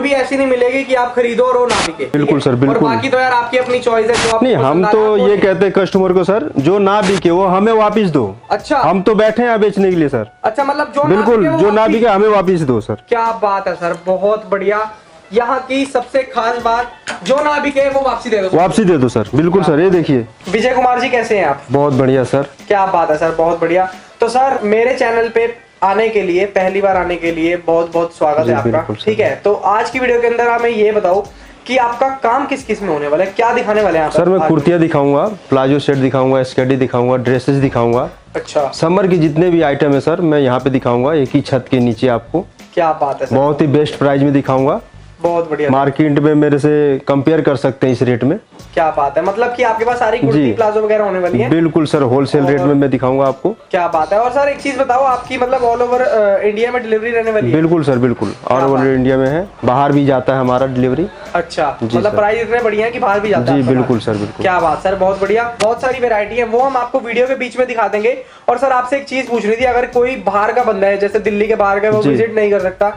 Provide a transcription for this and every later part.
भी ऐसी नहीं मिलेगी कि आप खरीदो और वो ना बिके। बिल्कुल सर, बिल्कुल। और बाकी तो यार आपकी अपनी चॉइस है जो आपको नहीं हम तो ये कहते हैं कस्टमर को सर जो ना बिके वो हमें वापस दो। अच्छा। हम तो बैठे हैं बेचने के लिए सर। अच्छा मतलब जो बिल्कुल जो ना बिके हमें वापस दो सर। क्या बात है सर बहुत बढ़िया। यहाँ की सबसे खास बात जो ना बिके वो वापसी दे दो वापसी दे दो सर। बिल्कुल सर ये देखिए। विजय कुमार जी कैसे हैं आप? बहुत बढ़िया सर। क्या बात है सर बहुत बढ़िया। तो सर मेरे चैनल पे आने के लिए पहली बार आने के लिए बहुत बहुत स्वागत है आपका। ठीक है तो आज की वीडियो के अंदर हमें ये बताओ कि आपका काम किस किसमें होने वाला है क्या दिखाने वाले हैं सर मैं कुर्तियाँ दिखाऊँगा प्लाजो सेट दिखाऊँगा स्कर्टी दिखाऊँगा ड्रेसेस दिखाऊँगा। अच्छा। समर के जितने भी आइटम है सर मैं यहाँ पे दिखाऊँगा एक ही छत के नीचे आपको। क्या बात है सर। बहुत ही बेस्ट प्राइस में दिखाऊँगा। बहुत बढ़िया। मार्केट में मेरे से कंपेयर कर सकते हैं इस रेट में। क्या बात है? मतलब कि आपके पास सारी कुर्ती प्लाजो वगैरह होने वाली है? बिल्कुल सर होलसेल रेट में मैं दिखाऊँगा आपको। क्या बात है? और सर एक चीज़ बताओ आपकी मतलब ऑल ओवर इंडिया में डिलीवरी रहने वाली है? बिल्कुल सर बिल्कुल। बात ओवर इंडिया में है। बाहर भी जाता है हमारा डिलीवरी अच्छा मतलब प्राइस इतने बढ़िया है कि बाहर भी जाता है जी बिल्कुल सर बिल्कुल। क्या बात सर बहुत बढ़िया। बहुत सारी वेरायटी है वो हम आपको वीडियो के बीच में दिखा देंगे। और सर आपसे एक चीज़ पूछ रही थी अगर कोई बाहर का बंदा है जैसे दिल्ली के बाहर का वो विज़िट नहीं कर सकता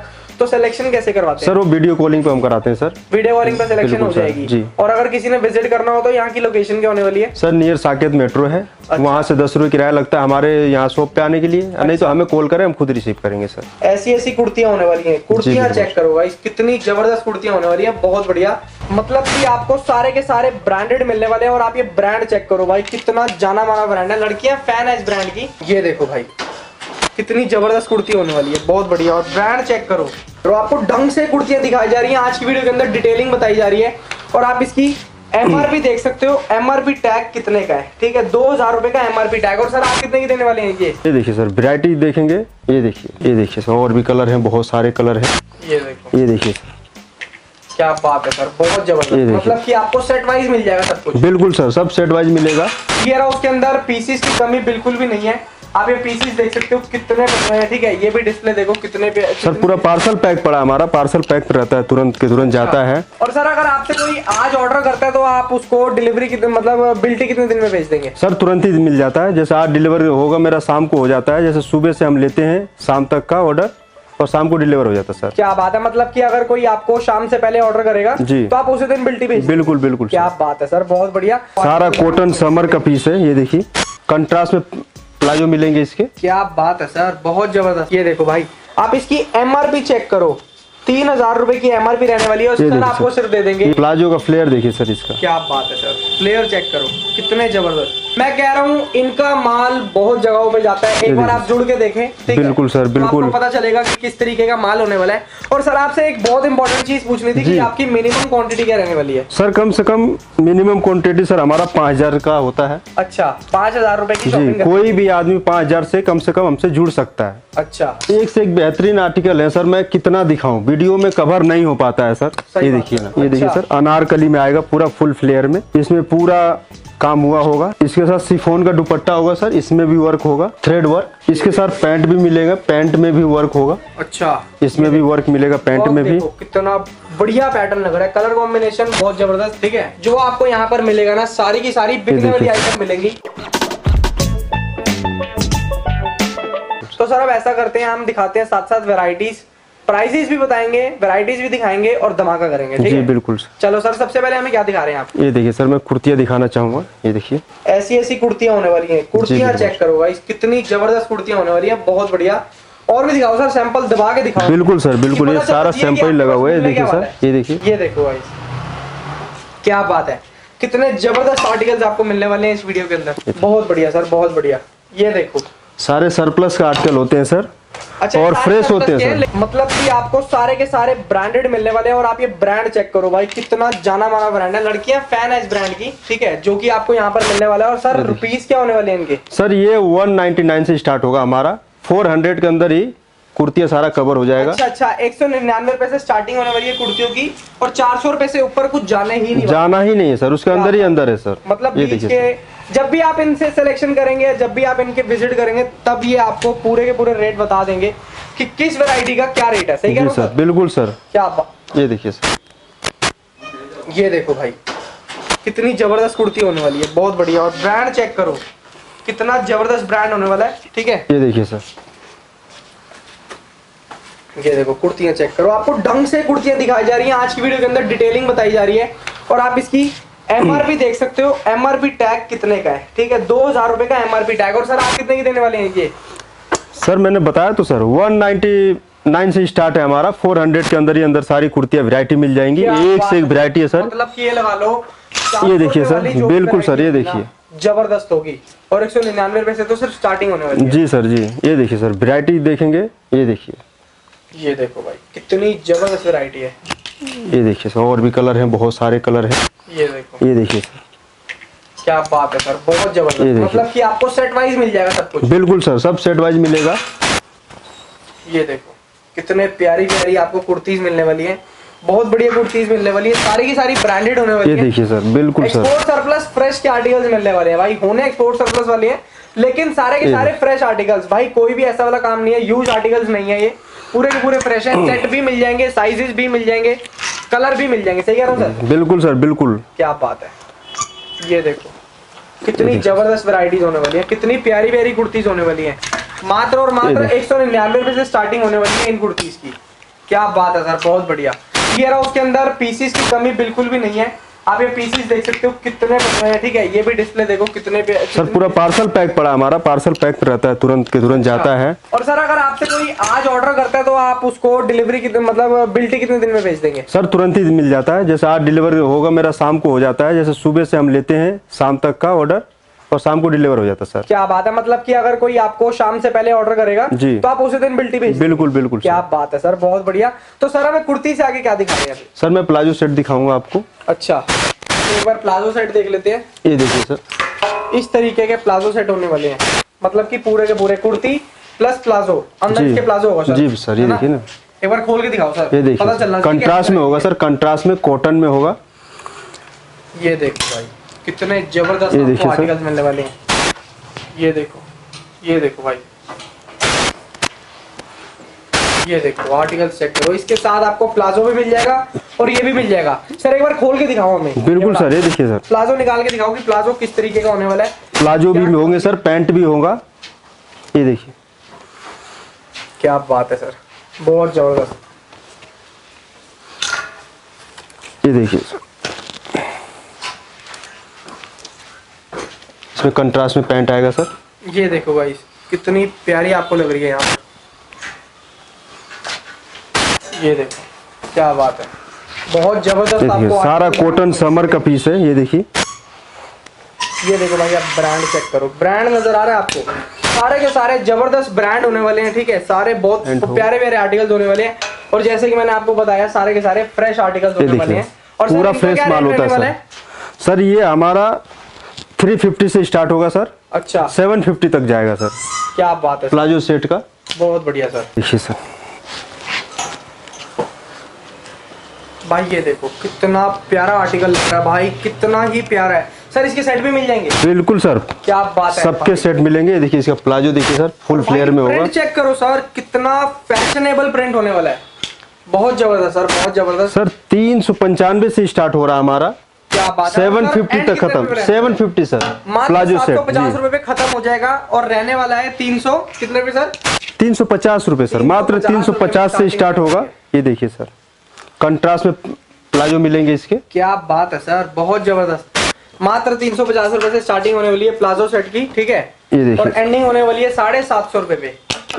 तो सिलेक्शन कैसे करवाते हैं? सर वो वीडियो कॉलिंग पे हम कराते हैं सर। वीडियो कॉलिंग पर सिलेक्शन हो जाएगी। जी। और अगर किसी ने विज़िट करना हो तो यहाँ की लोकेशन क्या होने वाली है? सर नियर साकेत मेट्रो है। अच्छा। वहाँ से दस रुपये किराया लगता है हमारे यहाँ शॉप पे आने के लिए। अच्छा। नहीं तो हमें कॉल करें हम खुद रिसीव करेंगे सर। ऐसी ऐसी कुर्तियाँ होने वाली हैं। कुर्तियाँ। चेक करो गाइस कितनी ज़बरदस्त कुर्तियाँ होने वाली हैं। बहुत बढ़िया। मतलब कि आपको सारे के सारे ब्रांडेड मिलने वाले हैं और आप ये ब्रांड चेक करो भाई कितना जाना माना ब्रांड है। लड़कियाँ फ़ैन है इस ब्रांड की। ये देखो भाई कितनी ज़बरदस्त कुर्ती होने वाली है। बहुत बढ़िया। और ब्रांड चेक करो। तो आपको ढंग से कुर्तियाँ दिखाई जा रही हैं। आज की वीडियो के अंदर डिटेलिंग बताई जा रही है। और आप इसकी एमआरपी देख सकते हो। एमआरपी टैग कितने का है? ठीक है दो हज़ार रुपए का एमआरपी टैग और सर आप कितने की देने वाले हैं ये? ये देखिए सर वैरायटी देखेंगे। ये देखिए ये देखिए सर और भी कलर हैं बहुत सारे कलर हैं। ये देखो। ये देखिए क्या बात है सर बहुत ज़बरदस्त। मतलब कि आपको सेट वाइज मिल जाएगा सब कुछ। बिल्कुल सर सब सेट वाइज मिलेगा। ये रहा उसके अंदर पीसीस की कमी बिल्कुल भी नहीं है। आप ये पीसीस देख सकते हो कितने बन रहे हैं ठीक है? ये भी डिस्प्ले देखो कितने पे सर पूरा पार्सल पैक पड़ा हमारा पार्सल पैक रहता है तुरंत के तुरंत जाता है। और सर अगर आपसे कोई आज ऑर्डर करता है तो आप उसको डिलीवरी कितने मतलब बिल्टी कितने दिन में भेज देंगे? सर तुरंत ही मिल जाता है। जैसे आज डिलीवर होगा मेरा शाम को हो जाता है। जैसे सुबह से हम लेते हैं शाम तक का ऑर्डर और शाम को डिलीवर हो जाता है सर क्या बात है? मतलब कि अगर कोई आपको शाम से पहले ऑर्डर करेगा जी। तो आप उसी दिन बिल्टी भेज बिल्कुल बिल्कुल क्या। बात है सर बहुत बढ़िया। सारा कॉटन समर का पीस है ये देखिए। कंट्रास्ट में प्लाजो मिलेंगे इसके। क्या बात है सर। बहुत ज़बरदस्त। ये देखो भाई आप इसकी एमआरपी चेक करो। तीन हज़ार रूपए की एमआरपी रहने वाली है सर आपको सिर्फ़ दे देंगे। प्लाजो का फ्लेयर देखिए सर इसका। क्या बात है सर। फ्लेयर चेक करो। कितने ज़बरदस्त। मैं कह रहा हूँ इनका माल बहुत जगहों पे जाता है। एक बार आप जुड़ के देखें ठीक बिल्कुल सर, तो बिल्कुल। आपको पता चलेगा कि किस तरीके का माल होने वाला है। और सर आपसे एक बहुत इंपॉर्टेंट चीज़ पूछनी थी कि आपकी मिनिमम क्वांटिटी क्या रहने वाली है? सर कम से कम मिनिमम क्वांटिटी सर हमारा पाँच हज़ार का होता है। अच्छा पाँच हज़ार रुपए की जी कोई भी आदमी पाँच हज़ार से कम से कम हमसे जुड़ सकता है। अच्छा। एक से एक बेहतरीन आर्टिकल है सर मैं कितना दिखाऊँ? वीडियो में कवर नहीं हो पाता है सर। ये देखिए ना ये देखिए अच्छा। सर अनारकली में आएगा पूरा फुल फ्लेयर में। इसमें पूरा काम हुआ होगा। इसके साथ सिफोन का दुपट्टा होगा सर इसमें भी वर्क होगा। थ्रेड वर्क इसके साथ पैंट भी मिलेगा पैंट में भी वर्क होगा। अच्छा। इसमें भी वर्क मिलेगा पैंट में भी। कितना बढ़िया पैटर्न लग रहा है। कलर कॉम्बिनेशन बहुत ज़बरदस्त ठीक है? जो आपको यहाँ पर मिलेगा ना सारी की सारी बिकने वाली आइटम मिलेंगी। तो सर अब ऐसा करते हैं हम दिखाते हैं साथ साथ वेराइटीज प्राइसेस भी बताएँगे वेराइटीज भी दिखाएँगे और धमाका करेंगे ठीक है? बिल्कुल। चलो सर सबसे पहले हमें क्या दिखा रहे हैं आप? ये देखिए सर मैं कुर्तियाँ दिखाना चाहूँगा ये देखिए। ऐसी ऐसी कुर्तियाँ होने वाली हैं। कुर्तियाँ चेक करो गाइस कितनी ज़बरदस्त कुर्तियाँ होने वाली हैं बहुत बढ़िया। और भी दिखाओ सर सैंपल दबा के दिखाओ। बिल्कुल सर बिल्कुल ये सारा सैंपल ही लगा हुआ है ये देखिए सर ये देखिए। ये देखो गाइस क्या बात है। कितने ज़बरदस्त आर्टिकल्स आपको मिलने वाले हैं इस वीडियो के अंदर। बहुत बढ़िया सर बहुत बढ़िया। ये देखो। सारे सरप्लस का आर्टिकल होते हैं सर। अच्छा और फ्रेश होते हैं सर। मतलब कि आपको सारे के सारे ब्रांडेड मिलने वाले हैं और आप ये ब्रांड चेक करो भाई कितना जाना माना ब्रांड है। लड़कियाँ फ़ैन है इस ब्रांड की ठीक है जो कि आपको यहाँ पर मिलने वाला है। और सर रुपीज़ क्या होने वाले हैं इनके? सर ये 199 से स्टार्ट होगा हमारा। 400 के अंदर ही कुर्तियाँ सारा कवर हो जाएगा। अच्छा अच्छा एक सौ निन्यानवे रुपए से स्टार्टिंग होने वाली है कुर्तियों की और चार सौ रुपए से ऊपर कुछ जाने ही नहीं जाना ही नहीं है सर उसके अंदर ही अंदर है सर। मतलब ये देखिए। जब भी आप इनसे सिलेक्शन करेंगे जब भी आप इनके विज़िट करेंगे तब ये आपको पूरे के पूरे रेट बता देंगे कि किस वैरायटी का क्या रेट है। सही कह सर बिल्कुल सर। क्या ये देखिए सर। ये देखो भाई कितनी ज़बरदस्त कुर्ती होने वाली है बहुत बढ़िया। और ब्रांड चेक करो कितना ज़बरदस्त ब्रांड होने वाला है ठीक है? ये देखिए सर। ये देखो कुर्तियाँ चेक करो। आपको ढंग से कुर्तियाँ दिखाई जा रही हैं आज की वीडियो के अंदर डिटेलिंग बताई जा रही है और आप इसकी एमआरपी देख सकते हो। एमआरपी टैग कितने का है? ठीक है दो हज़ार रुपए का एमआरपी टैग और सर आप कितने की देने वाले हैं ये? सर मैंने बताया तो सर 199 से स्टार्ट है हमारा। 400 के अंदर ही अंदर सारी कुर्तियाँ वैरायटी मिल जाएँगी। एक से एक वैरायटी है। सर। मतलब कि ये लगा लो ये देखिए सर, 400 वाली जो भी बिल्कुल सर, ये देखिए। ज़बरदस्त होगी। और एक सौ निन्यानवे रुपए से तो सिर्फ़ स्टार्टिंग होने वाली है। जी सर जी। ये देखिए सर वैरायटी देखेंगे ये देखिए। ये देखो भाई कितनी ज़बरदस्त वैरायटी है। ये देखिए सर और भी कलर हैं बहुत सारे कलर हैं। ये देखो। ये देखिए सर। क्या बात है सर बहुत ज़बरदस्त। मतलब कि आपको सेट वाइज मिल जाएगा सब कुछ। बिल्कुल सर सब सेट वाइज मिलेगा। ये देखो कितने प्यारी प्यारी आपको कुर्तीज मिलने वाली है। बहुत बढ़िया कुर्तीज मिलने वाली है सारी की सारी ब्रांडेड होने वाली ये है। देखिए सर बिल्कुल सर। एक्सपोर्ट सरप्लस फ्रेश के आर्टिकल्स मिलने वाले हैं भाई होने एक्सपोर्ट सरप्लस वाले हैं लेकिन सारे के सारे फ्रेश आर्टिकल्स भाई कोई भी ऐसा वाला काम नहीं है यूज़ आर्टिकल्स नहीं है ये। पूरे के पूरे फ्रेश है सेट भी मिल जाएँगे साइजेस भी मिल जाएँगे कलर भी मिल जाएँगे सही कह रहा हूँ सर बिल्कुल सर बिल्कुल। क्या बात है। ये देखो कितनी ज़बरदस्त वैरायटीज होने वाली है कितनी प्यारी प्यारी कुर्तीज होने वाली है। मात्र और मात्र एक सौ निन्यानवे रुपए से स्टार्टिंग होने वाली है इन कुर्तीज की। क्या बात है सर बहुत बढ़िया। ये रहा उसके अंदर पीसीस की कमी बिल्कुल भी नहीं है। आप ये पीसीस देख सकते हो कितने बने हैं ठीक है? ये भी डिस्प्ले देखो कितने पे सर पूरा पार्सल पैक पड़ा हमारा पार्सल पैक रहता है तुरंत के तुरंत जाता है। और सर अगर आपसे कोई आज ऑर्डर करता है तो आप उसको डिलीवरी कितने मतलब बिल्टी कितने दिन में भेज देंगे? सर तुरंत ही मिल जाता है। जैसे आज डिलीवर होगा मेरा शाम को हो जाता है। जैसे सुबह से हम लेते हैं शाम तक का ऑर्डर और शाम को डिलीवर हो जाता है सर। क्या बात है? मतलब कि अगर कोई आपको शाम से पहले ऑर्डर करेगा जी। तो आप उसी दिन बिल्टी भेज बिल्कुल बिल्कुल क्या बात है सर बहुत बढ़िया। तो सर हमें कुर्ती से आगे क्या दिखाएँगे अभी? सर मैं प्लाजो सेट दिखाऊँगा आपको। अच्छा तो एक बार प्लाजो सेट देख लेते हैं। ये देखिए सर। इस तरीके के प्लाजो सेट होने वाले हैं। मतलब की पूरे के पूरे कुर्ती प्लस प्लाजो अंदर के प्लाजो होगा जी सर, ये देखिए ना। एक बार खोल के दिखाओ सर। ये देखिए कंट्रास्ट में होगा सर। कंट्रास्ट में कॉटन में होगा। ये देखिए भाई। कितने ज़बरदस्त। आर्टिकल्स मिलने वाले हैं। ये देखो ये देखो भाई। ये देखो आर्टिकल्स चेक करो। इसके साथ आपको प्लाजो भी मिल जाएगा और ये भी मिल जाएगा। सर एक बार खोल के दिखाओ हमें। बिल्कुल सर ये देखिए सर। प्लाजो निकाल के दिखाओ कि प्लाजो किस तरीके का होने वाला है। प्लाजो भी होंगे सर पैंट भी होगा। ये देखिए। क्या बात है सर बहुत ज़बरदस्त। ये देखिए सर। इसमें कंट्रास्ट में पैंट आएगा सर ये देखो भाई कितनी प्यारी आपको लग रही है यहाँ ये देखो क्या बात है। बहुत ज़बरदस्त आपको सारा कॉटन समर का पीस है ये देखिए। ये देखो भाई आप ब्रांड चेक करो। ब्रांड नज़र आ रहा है आपको। सारे के सारे ज़बरदस्त ब्रांड होने वाले हैं ठीक है? सारे बहुत प्यारे प्यारे आर्टिकल्स होने वाले हैं। और जैसे कि मैंने आपको बताया सारे के सारे फ्रेश आर्टिकल्स ये होने वाले हैं। और पूरा फ्रेश माल होता है सर ये हमारा 350 से स्टार्ट होगा सर अच्छा। 750 तक जाएगा सर क्या बात है प्लाजो सेट का। बहुत बढ़िया सर देखिए सर भाई ये देखो कितना प्यारा आर्टिकल लग रहा है भाई कितना ही प्यारा है। सर इसके सेट भी मिल जाएँगे? बिल्कुल सर क्या बात है सबके सेट मिलेंगे। देखिए इसका प्लाजो देखिए सर फुल फ्लेयर में होगा। चेक करो सर कितना फैशनेबल प्रिंट होने वाला है। बहुत ज़बरदस्त सर बहुत ज़बरदस्त। सर तीन सौ पंचानवे से स्टार्ट हो रहा है हमारा। क्या बात सेवन फिफ्टी तक खत्म seven fifty sir. Palazzo set पचास रुपए खत्म हो जाएगा और रहने वाला है तीन सौ। कितने रुपए सर? तीन सौ पचास रुपए सर। मात्र तीन सौ पचास से स्टार्ट होगा। ये देखिए सर। कंट्रास्ट में प्लाजो मिलेंगे इसके। क्या बात है सर। बहुत ज़बरदस्त। मात्र तीन सौ पचास रूपए से स्टार्टिंग होने वाली है प्लाजो सेट की ठीक है? ये देखिए। और एंडिंग होने वाली है साढ़े सात सौ रुपए पे।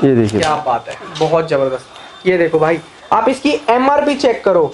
ये देखिए। क्या बात है। बहुत ज़बरदस्त। ये देखो भाई आप इसकी एमआरपी चेक करो।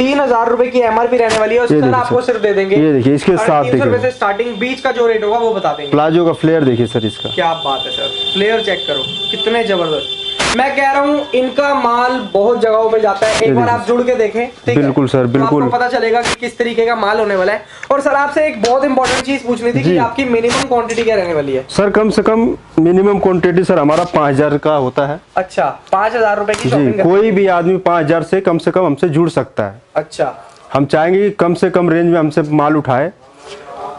तीन हज़ार रूपए की एमआरपी रहने वाली है उसके आपको सिर्फ़ दे देंगे। ये देखिए, इसके साथ देखिए। स्टार्टिंग बीच का जो रेट होगा वो बता देंगे। प्लाजो का फ्लेयर देखिए सर इसका। क्या बात है सर। फ्लेयर चेक करो। कितने ज़बरदस्त। मैं कह रहा हूँ इनका माल बहुत जगहों पे जाता है। एक बार आप जुड़ के देखें ठीक बिल्कुल सर, तो बिल्कुल। आपको पता चलेगा कि किस तरीके का माल होने वाला है। और सर आपसे एक बहुत इंपॉर्टेंट चीज़ पूछनी थी कि आपकी मिनिमम क्वांटिटी क्या रहने वाली है? सर कम से कम मिनिमम क्वांटिटी सर हमारा पाँच हज़ार का होता है। अच्छा पाँच हज़ार रुपए की जी कोई भी आदमी पाँच हज़ार से कम से कम हमसे जुड़ सकता है। अच्छा। हम चाहेंगे कि कम से कम रेंज में हमसे माल उठाए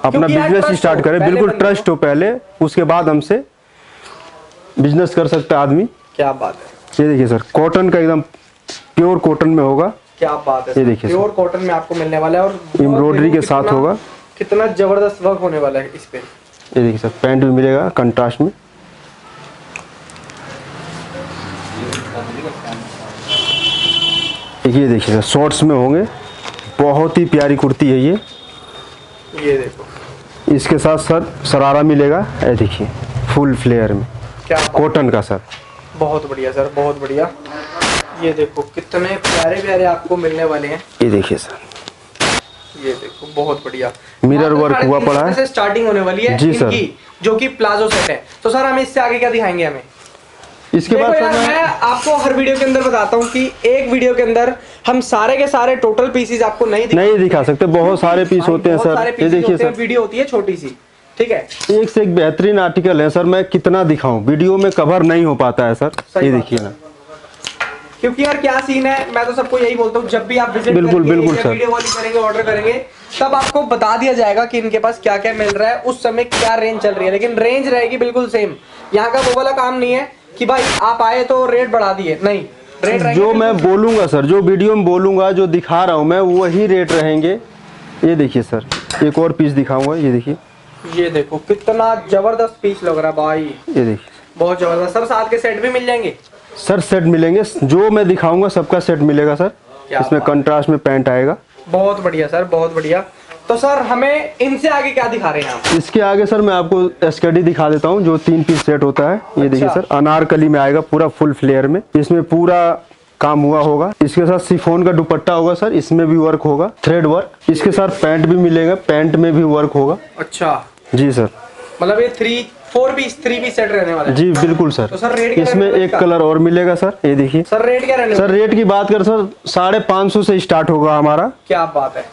अपना बिज़नेस स्टार्ट करे। बिल्कुल ट्रस्ट हो पहले उसके बाद हमसे बिज़नेस कर सकता है आदमी। क्या बात है? ये देखिए सर कॉटन का एकदम प्योर कॉटन में होगा। क्या बात है ये देखिए प्योर कॉटन में आपको मिलने वाला है और देखो के साथ होगा। कितना ज़बरदस्त वर्क होने वाला है इस पे। ये देखिए सर पैंट भी मिलेगा कंट्रास्ट में। ये देखिए सर शॉर्ट्स में होंगे। बहुत ही प्यारी कुर्ती है ये। ये देखो। इसके साथ सर शरारा मिलेगा। ये देखिए फुल फ्लेयर में। क्या कॉटन का सर। बहुत बढ़िया सर बहुत बढ़िया। ये देखो कितने प्यारे प्यारे आपको मिलने वाले हैं। ये देखिए सर। ये देखो बहुत बढ़िया। मिरर वर्क हुआ पड़ा है। स्टार्टिंग होने वाली है जी, सर। इनकी जो कि प्लाजो सेट है। तो सर हम इससे आगे क्या दिखाएँगे हमें? इसके बाद मैं आपको हर वीडियो के अंदर बताता हूँ कि एक वीडियो के अंदर हम सारे के सारे टोटल पीसीज आपको नहीं दिखा नहीं दिखा सकते बहुत सारे पीस होते हैं सर। ये देखिए सर। वीडियो होती है छोटी सी। ठीक है। एक से एक बेहतरीन आर्टिकल है सर मैं कितना दिखाऊँ? वीडियो में कवर नहीं हो पाता है सर। ये देखिए ना। क्योंकि यार क्या सीन है मैं तो सबको यही बोलता हूँ जब भी आप विज़िट बिल्कुल, बिल्कुल, सर। वीडियो करेंगे ऑर्डर करेंगे तब आपको बता दिया जाएगा कि इनके पास क्या क्या मिल रहा है उस समय क्या रेंज चल रही है। लेकिन रेंज रहेगी बिल्कुल सेम यहाँ का वो वाला काम नहीं है कि भाई आप आए तो रेट बढ़ा दिए। नहीं रेट जो मैं बोलूँगा सर जो वीडियो में बोलूँगा जो दिखा रहा हूँ मैं वही रेट रहेंगे। ये देखिए सर एक और पीस दिखाऊँगा ये देखिए। ये देखो कितना ज़बरदस्त पीस लग रहा है भाई। ये देखिए बहुत ज़बरदस्त। सब साथ के सेट भी मिल जाएँगे? सर सेट मिलेंगे। जो मैं दिखाऊँगा सबका सेट मिलेगा सर। इसमें कंट्रास्ट में पैंट आएगा। बहुत बढ़िया सर बहुत बढ़िया। तो सर हमें इनसे आगे क्या दिखा रहे हैं आप? इसके आगे सर मैं आपको एसकेडी दिखा देता हूँ जो तीन पीस सेट होता है। ये अच्छा। देखिए। सर अनारकली में आएगा पूरा फुल फ्लेयर में। इसमें पूरा काम हुआ होगा। इसके साथ सिफोन का दुपट्टा होगा सर। इसमें भी वर्क होगा। थ्रेड वर्क इसके साथ पैंट भी मिलेगा। पैंट में भी वर्क होगा। अच्छा। जी सर मतलब ये three four piece three piece set रहने वाला है। जी बिल्कुल सर तो सर रेट इसमें एक कलर और मिलेगा सर ये देखिए. सर रेट क्या रहने सर रेट की बात कर सर साढ़े पाँच सौ से स्टार्ट होगा हमारा। क्या बात है।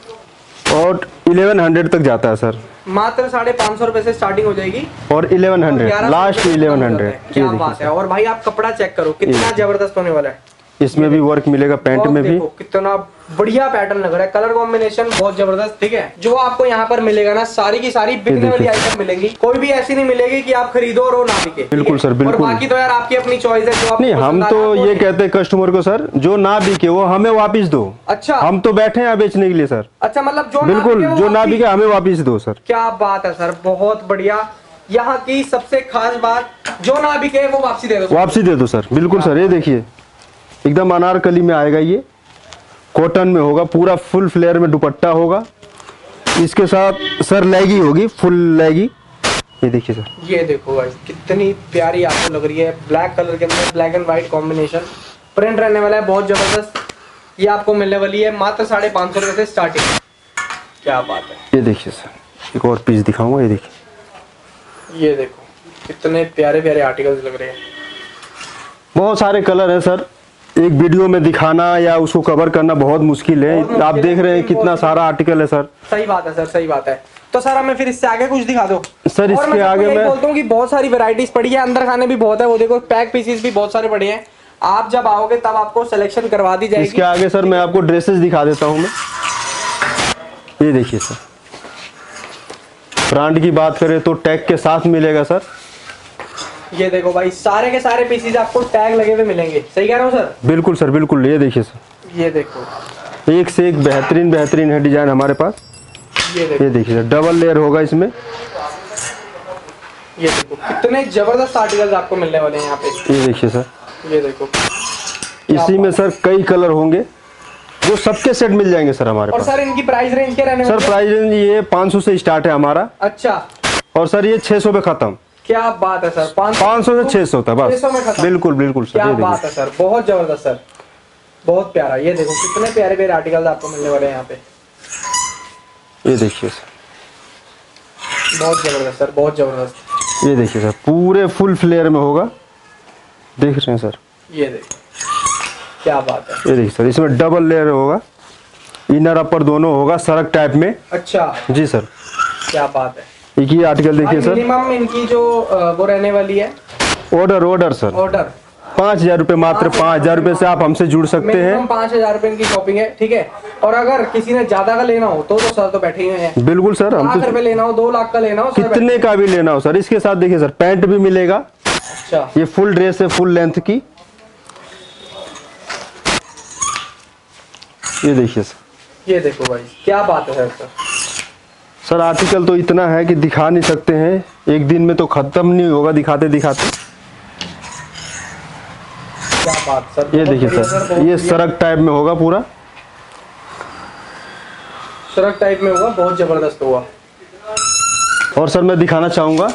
और इलेवन हंड्रेड तक जाता है सर मात्र साढ़े पाँच सौ रुपए से स्टार्टिंग हो जाएगी। और eleven hundred last eleven hundred क्या बात है। और भाई आप कपड़ा चेक करो कितना ज़बरदस्त होने वाला है। इसमें भी वर्क मिलेगा पैंट में भी। कितना बढ़िया पैटर्न लग रहा है कलर कॉम्बिनेशन बहुत ज़बरदस्त ठीक है? जो आपको यहाँ पर मिलेगा ना सारी की सारी बिकने वाली आइटम मिलेगी। कोई भी ऐसी नहीं मिलेगी कि आप खरीदो और वो ना बिके बिल्कुल सर, बिल्कुल। और बाकी तो यार आपकी अपनी चॉइस है जो आपको नहीं हम तो ये कहते हैं कस्टमर को सर जो ना बिके वो हमें वापिस दो। अच्छा। हम तो बैठे हैं बेचने के लिए सर अच्छा मतलब जो बिल्कुल जो ना बिके हमें वापिस दो सर क्या बात है सर बहुत बढ़िया। यहाँ की सबसे खास बात जो ना बिके वो वापसी दे दो वापसी दे दो सर बिल्कुल सर ये देखिए। एकदम अनारकली में आएगा ये। कॉटन में होगा पूरा फुल फ्लेयर में दुपट्टा होगा। इसके साथ सर लेगी होगी फुल लेगी। ये देखिए सर। ये देखो भाई कितनी प्यारी आपको लग रही है। ब्लैक कलर के अंदर black and white combination print रहने वाला है बहुत ज़बरदस्त। ये आपको मिलने वाली है मात्र साढ़े पाँच सौ रुपये से स्टार्टिंग क्या बात है। ये देखिए सर एक और पीस दिखाऊँगा ये देखिए। ये देखो कितने प्यारे प्यारे आर्टिकल्स लग रहे हैं। बहुत सारे कलर हैं सर। एक वीडियो में दिखाना या उसको कवर करना बहुत मुश्किल है। बहुत आप देख रहे हैं कितना सारा आर्टिकल है सर सही बात है सर सही बात है। तो सर हमें फिर इससे आगे कुछ दिखा दो। सर, इसके मैं आगे मैं- बोलता हूँ कि बहुत सारी वैरायटीज पड़ी है अंदर खाने भी बहुत है वो देखो पैक पीसेस भी बहुत सारे पड़े हैं। आप जब आओगे तब आपको सिलेक्शन करवा दी जाएगी। इसके आगे सर मैं आपको ड्रेसेस दिखा देता हूँ मैं। ये देखिए सर ब्रांड की बात करें तो टैग के साथ मिलेगा सर ये देखो भाई सारे के सारे पीसीज आपको टैग लगे हुए मिलेंगे। सही कह रहा हूँ सर बिल्कुल सर बिल्कुल ये देखिए सर ये देखो। एक से एक बेहतरीन बेहतरीन है डिज़ाइन हमारे पास। ये देखिए सर डबल लेयर होगा इसमें। ये देखो कितने ज़बरदस्त आर्टिकल्स आपको मिलने वाले हैं यहाँ पे। ये देखिए सर ये देखो। इसी में सर कई कलर होंगे जो सबके सेट मिल जाएँगे सर हमारे और पास। सर इनकी प्राइस रेंज क्या रहने सर प्राइस रेंज ये 500 से स्टार्ट है हमारा। अच्छा। और सर ये 600 पे खत्म। क्या बात है सर? पाँच 500 से 600 तक बस। 600 में खत्म। बिल्कुल बिल्कुल सर क्या बात है सर? बहुत ज़बरदस्त सर। बहुत प्यारा। ये देखो कितने प्यारे प्यारे आर्टिकल्स आपको मिलने वाले हैं यहाँ पे। ये देखिए सर। बहुत ज़बरदस्त सर बहुत ज़बरदस्त। ये देखिए सर पूरे फुल फ्लेयर में होगा। देख रहे हैं सर। ये देखो। क्या बात है। ये देखिए सर इसमें डबल लेयर होगा। इनर अपर दोनों होगा सरक टाइप में। अच्छा। जी सर। क्या बात है। एक ही आर्टिकल देखिए सर मिनिमम इनकी जो वो रहने वाली है? ऑर्डर ऑर्डर सर ऑर्डर पाँच हज़ार रूपए मात्र पाँच हज़ार रुपये से आप हमसे जुड़ सकते हैं। पाँच हज़ार रुपए की शॉपिंग है ठीक है? और अगर किसी ने ज़्यादा का लेना हो तो तो सर तो बैठे ही हुए हैं। बिल्कुल सर हम तो रुपए लेना हो दो लाख का लेना हो कितने का भी लेना हो सर इसके साथ देखिए सर पैंट भी मिलेगा। अच्छा। ये फुल ड्रेस है फुल लेंथ की। ये देखिए सर ये देखो भाई क्या बात है सर सर आर्टिकल तो इतना है कि दिखा नहीं सकते हैं। एक दिन में तो खत्म नहीं होगा दिखाते दिखाते। क्या बात सर? ये देखिए सर ये। सरक टाइप में होगा पूरा। सड़क टाइप में होगा बहुत ज़बरदस्त होगा और सर मैं दिखाना चाहूँगा।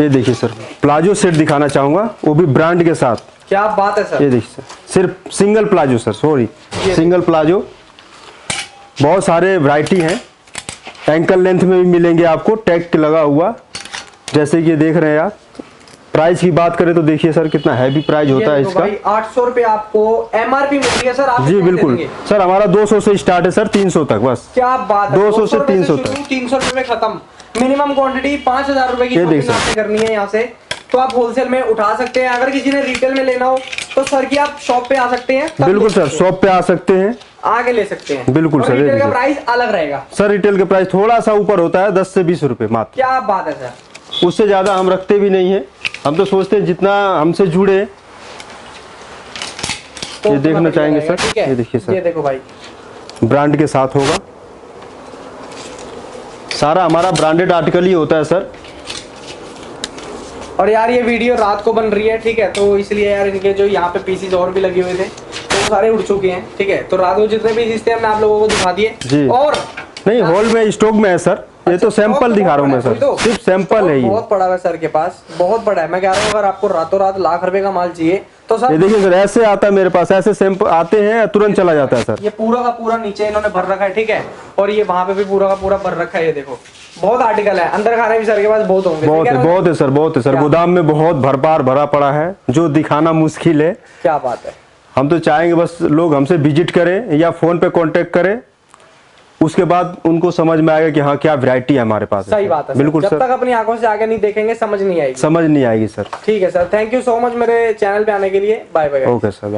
ये देखिए सर प्लाजो सेट दिखाना चाहूँगा वो भी ब्रांड के साथ। क्या बात है सर? ये देखिए सर सिर्फ़ single palazzo sir sorry single palazzo. बहुत सारे वैरायटी हैं। एंकल लेंथ में भी मिलेंगे आपको टैग लगा हुआ। जैसे कि देख रहे हैं आप। प्राइस की बात करें तो देखिए सर कितना हैवी प्राइस होता है इसका। आठ सौ रुपए आपको एम आर पी मिलती है सर आप जी बिल्कुल। सर हमारा 200 से स्टार्ट है सर 300 तक बस। क्या बात है 200 से 300 तक। तीन सौ रुपए में खत्म। मिनिमम क्वांटिटी पाँच हज़ार रुपए की करनी है यहाँ से। तो आप होलसेल में उठा सकते हैं। अगर किसी ने रिटेल में लेना हो तो सर की आप शॉप पे आ सकते हैं। बिल्कुल सर शॉप पे आ सकते हैं। आगे ले सकते हैं। बिल्कुल सर, रिटेल का प्राइस अलग रहेगा। सर रिटेल के प्राइस थोड़ा सा ऊपर होता है 10 से 20 रुपए मात्र। क्या बात है सर? उससे ज़्यादा हम रखते भी नहीं है। हम तो सोचते हैं जितना हमसे जुड़े। तो ये देखना चाहेंगे सर? ये देखिए सर। ये देखो भाई। ब्रांड के साथ होगा। सारा हमारा ब्रांडेड आर्टिकल ही होता है सर। और यार ये वीडियो रात को बन रही है ठीक है? तो इसलिए यार इनके जो यहाँ पे पीसीज और भी लगे हुए थे। सारे उड़ चुके हैं ठीक है? तो रात को जितने पीसीज थे हमने आप लोगों को दिखा दिए। और नहीं हॉल में स्टॉक में है सर ये तो सैंपल दिखा रहा हूँ मैं सर तो सिर्फ़ सैंपल है ये। बहुत बड़ा है सर के पास बहुत बड़ा है। मैं कह रहा हूँ अगर आपको रातों रात लाख रुपए का माल चाहिए तो सर ये देखिए सर ऐसे आता है मेरे पास ऐसे सैंपल आते हैं तुरंत चला जाता है सर ये पूरा का पूरा नीचे इन्होंने भर रखा है ठीक है? और ये वहाँ पे भी पूरा का पूरा भर रखा है ये देखो। बहुत आर्टिकल है अंदर खाने भी सर के पास बहुत होंगे बहुत है बहुत है सर बहुत है सर गोदाम में बहुत भरपार भरा पड़ा है जो दिखाना मुश्किल है। क्या बात है। हम तो चाहेंगे बस लोग हमसे विज़िट करें या फ़ोन पे कांटेक्ट करें। उसके बाद उनको समझ में आएगा कि हाँ क्या वैरायटी है हमारे पास। सही बात है बिल्कुल जब सर। तक अपनी आँखों से आगे नहीं देखेंगे समझ नहीं आएगी। समझ नहीं आएगी सर। ठीक है sir thank you so much मेरे चैनल पे आने के लिए। Bye bye okay sir